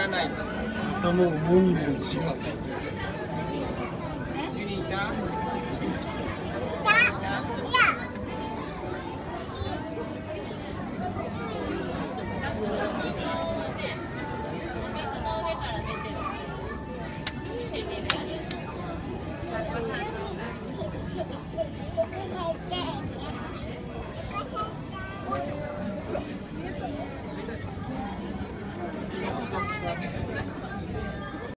らない頭をもみもみしがち。